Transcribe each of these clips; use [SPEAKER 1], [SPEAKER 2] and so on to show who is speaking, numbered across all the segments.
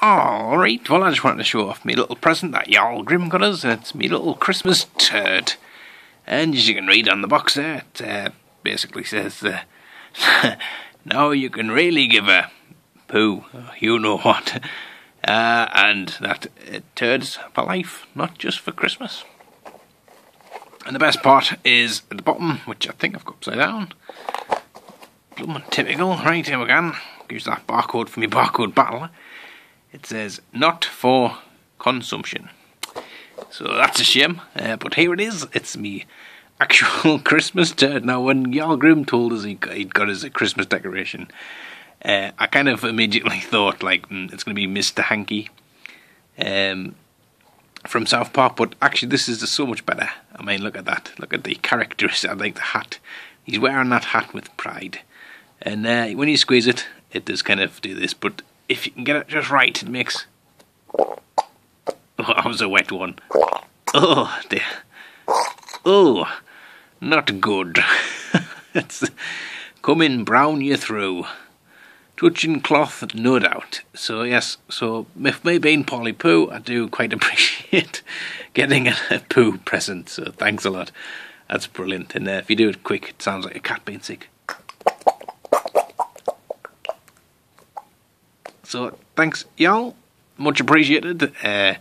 [SPEAKER 1] Alright, well I just wanted to show off my little present that Jarl Grim got us, and it's my little Christmas turd. And as you can read on the box there, it uh, basically says, uh, now you can really give a poo, you know what. Uh, and that uh, turds for life, not just for Christmas. And the best part is at the bottom, which I think I've got upside down. Blooming typical. Right, here we. Use that barcode for my barcode battle. It says, not for consumption. So that's a shame, uh, but here it is. It's me actual Christmas turd. Now, when Jarl Grim told us he got, he'd got his Christmas decoration, uh, I kind of immediately thought, like, mm, it's going to be Mr. Hanky um, from South Park, but actually, this is so much better. I mean, look at that. Look at the characteristics. I like the hat. He's wearing that hat with pride. And uh, when you squeeze it, it does kind of do this, but if you can get it just right, it makes. Oh, that was a wet one. Oh, dear. Oh, not good. it's coming brown you through. Touching cloth, no doubt. So, yes, so if me being Polly Poo, I do quite appreciate getting a, a poo present. So, thanks a lot. That's brilliant. And uh, if you do it quick, it sounds like a cat being sick. So thanks, y'all. Much appreciated. Uh,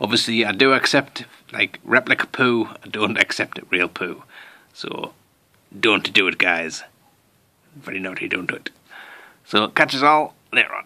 [SPEAKER 1] obviously, I do accept like replica poo. I don't accept real poo. So don't do it, guys. Very naughty. Don't do it. So catch us all later on.